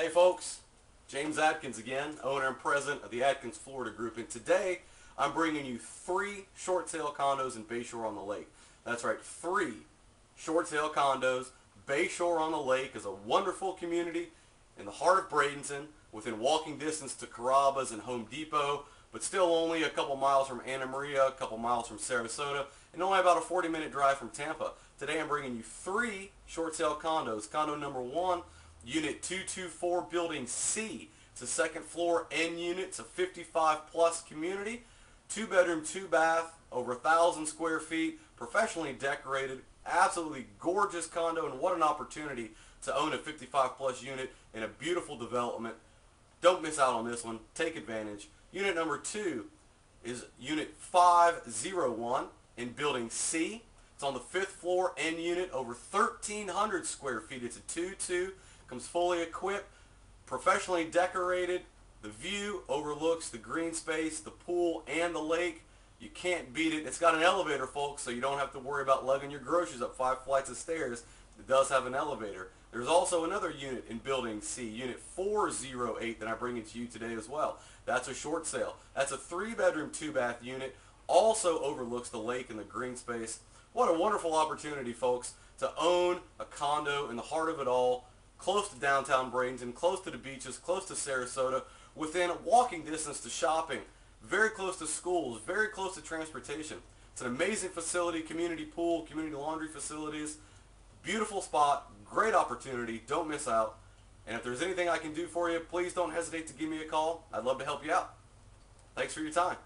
Hey folks, James Adkins again, owner and president of the Adkins Florida Group, and today I'm bringing you three short sale condos in Bayshore on the Lake. That's right, three short sale condos. Bayshore on the Lake is a wonderful community in the heart of Bradenton, within walking distance to Carrabba's and Home Depot, but still only a couple miles from Anna Maria, a couple miles from Sarasota, and only about a 40 minute drive from Tampa. Today I'm bringing you three short sale condos. Condo number one, Unit 224 Building C. It's a second floor N unit. It's a 55 plus community. Two bedroom, two bath, over a thousand square feet, professionally decorated, absolutely gorgeous condo, and what an opportunity to own a 55 plus unit in a beautiful development. Don't miss out on this one. Take advantage. Unit number two is Unit 501 in Building C. It's on the fifth floor N unit, over 1,300 square feet. It's a 2-2, comes fully equipped, professionally decorated. The view overlooks the green space, the pool, and the lake. You can't beat it. It's got an elevator, folks, so you don't have to worry about lugging your groceries up five flights of stairs. It does have an elevator. There's also another unit in Building C, Unit 408, that I'm bringing to you today as well. That's a short sale. That's a three-bedroom, two-bath unit. Also overlooks the lake and the green space. What a wonderful opportunity, folks, to own a condo in the heart of it all, close to downtown Bradenton, close to the beaches, close to Sarasota, within walking distance to shopping, very close to schools, very close to transportation. It's an amazing facility, community pool, community laundry facilities, beautiful spot, great opportunity, don't miss out. And if there's anything I can do for you, please don't hesitate to give me a call. I'd love to help you out. Thanks for your time.